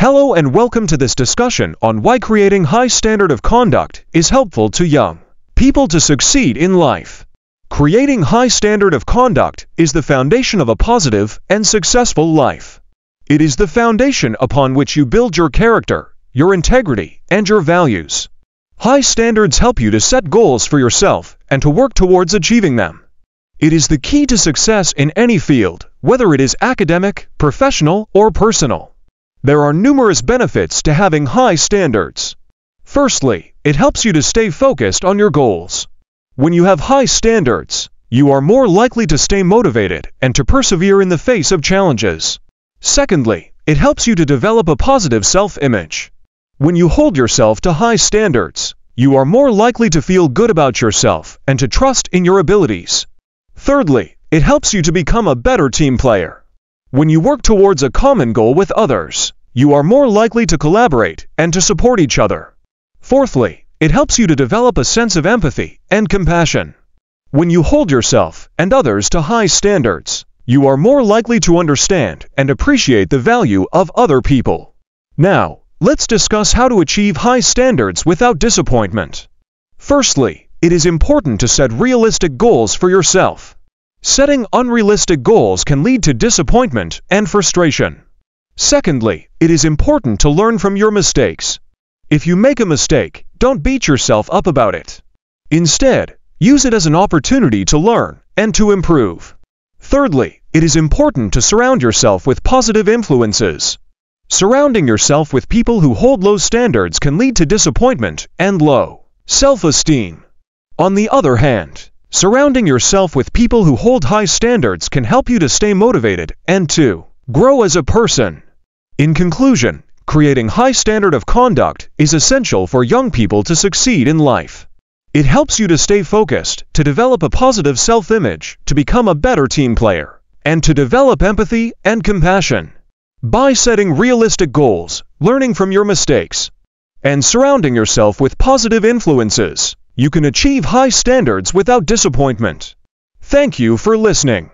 Hello and welcome to this discussion on why creating high standard of conduct is helpful to young people to succeed in life. Creating high standard of conduct is the foundation of a positive and successful life. It is the foundation upon which you build your character, your integrity, and your values. High standards help you to set goals for yourself and to work towards achieving them. It is the key to success in any field, whether it is academic, professional, or personal. There are numerous benefits to having high standards. Firstly, it helps you to stay focused on your goals. When you have high standards, you are more likely to stay motivated and to persevere in the face of challenges. Secondly, it helps you to develop a positive self-image. When you hold yourself to high standards, you are more likely to feel good about yourself and to trust in your abilities. Thirdly, it helps you to become a better team player. When you work towards a common goal with others, you are more likely to collaborate and to support each other. Fourthly, it helps you to develop a sense of empathy and compassion. When you hold yourself and others to high standards, you are more likely to understand and appreciate the value of other people. Now, let's discuss how to achieve high standards without disappointment. Firstly, it is important to set realistic goals for yourself. Setting unrealistic goals can lead to disappointment and frustration. Secondly, it is important to learn from your mistakes. If you make a mistake, don't beat yourself up about it. Instead, use it as an opportunity to learn and to improve. Thirdly, it is important to surround yourself with positive influences. Surrounding yourself with people who hold low standards can lead to disappointment and low self-esteem. On the other hand, surrounding yourself with people who hold high standards can help you to stay motivated and to grow as a person. In conclusion, creating high standard of conduct is essential for young people to succeed in life. It helps you to stay focused, to develop a positive self-image, to become a better team player, and to develop empathy and compassion. By setting realistic goals, learning from your mistakes, and surrounding yourself with positive influences, you can achieve high standards without disappointment. Thank you for listening.